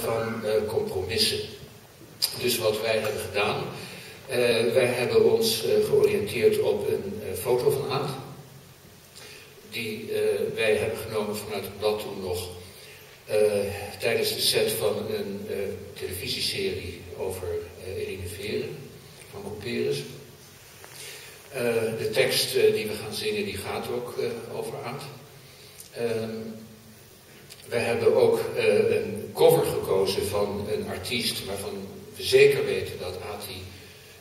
van compromissen. Dus wat wij hebben gedaan, wij hebben ons georiënteerd op een foto van Aad. Die wij hebben genomen vanuit het blad toen nog tijdens de set van een televisieserie over Eline Veren van Couperus. de tekst die we gaan zingen, die gaat ook over Aad. Ehm, we hebben ook een van een artiest waarvan we zeker weten dat Ati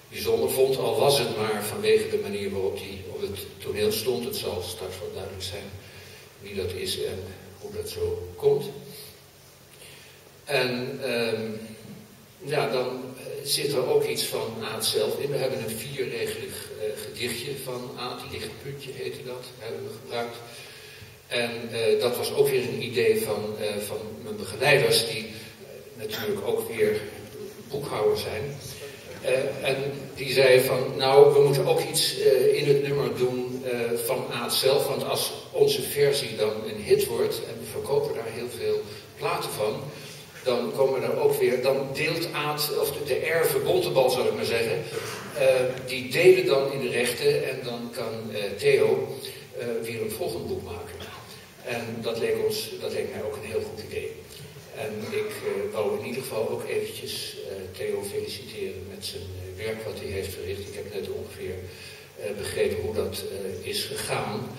bijzonder vond, al was het maar vanwege de manier waarop hij op het toneel stond. Het zal straks wel duidelijk zijn wie dat is en hoe dat zo komt. En uh, ja, dan eh, zit er ook iets van Aad zelf in. We hebben een vierregelig uh, gedichtje van Aad, lichtpuntje heette dat, hebben we gebruikt. En uh, dat was ook weer een idee van, van mijn begeleiders, die natuurlijk ook weer boekhouder zijn. en die zeiden van, nou, we moeten ook iets in het nummer doen van Aad zelf, want als onze versie dan een hit wordt, en we verkopen daar heel veel platen van, dan komen er ook weer, dan deelt Aad, of de, de erven, Bontebal zal ik maar zeggen, die delen dan in de rechten en dan kan Theo weer een volgend boek maken. En dat leek, ons, dat leek mij ook een heel goed idee. En ik uh, wou in ieder geval ook eventjes uh, Theo feliciteren met zijn uh, werk wat hij heeft verricht. Ik heb net ongeveer begrepen hoe dat is gegaan.